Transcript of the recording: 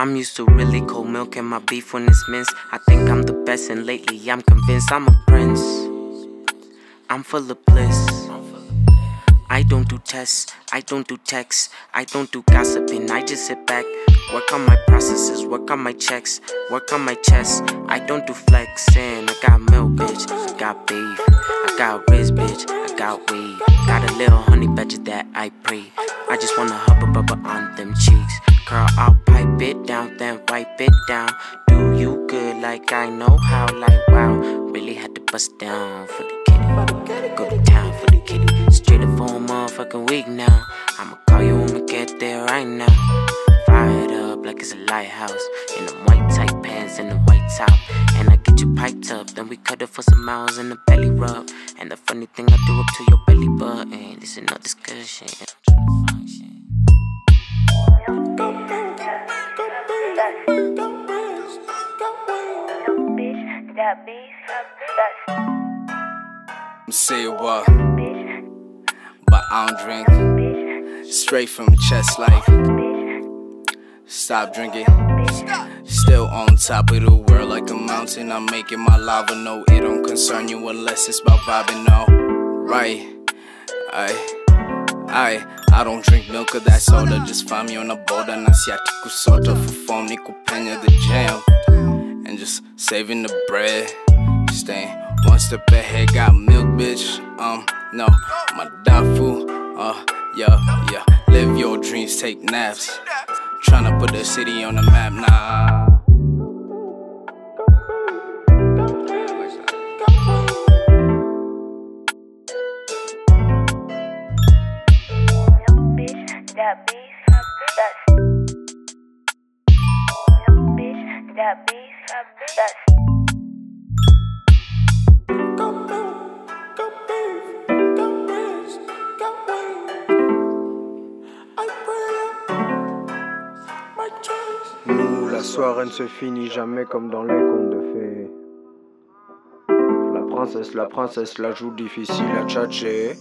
I'm used to really cold milk and my beef when it's minced. I think I'm the best, and lately I'm convinced I'm a prince. I'm full of bliss. I don't do tests, I don't do texts, I don't do gossiping, I just sit back, work on my processes, work on my checks, work on my chest. I don't do flexing, I got milk, bitch, I got beef, I got wrist, bitch, I got weed, got a little honey badger that I pray. I just wanna hubba bubba on them cheeks, girl, I'll down. Do you good like I know how, like wow, really had to bust down for the kitty, go to town for the kitty. Straight up for a motherfucking week now. I'ma call you when we get there right now. Fire it up like it's a lighthouse. In the white tight pants and the white top. And I get you piped up. Then we cut it for some hours in the belly rub. And the funny thing I do up to your belly button. This is no discussion. That beef, say what, but I don't drink. Straight from the chest like. Stop drinking. Still on top of the world like a mountain. I'm making my lava. No, it don't concern you unless it's about vibing. No, right? I. I, I don't drink milk or that soda, just find me on the border. Nasiático solta for fome, Nico the jam. Just saving the bread, staying one step ahead. Got milk, bitch. Um, no, my dafu. Uh, yeah, yeah. Live your dreams, take naps. Tryna put the city on the map, nah. that that la soirée ne se finit jamais comme dans les contes de fées. La princesse, la princesse la joue difficile à tchatcher.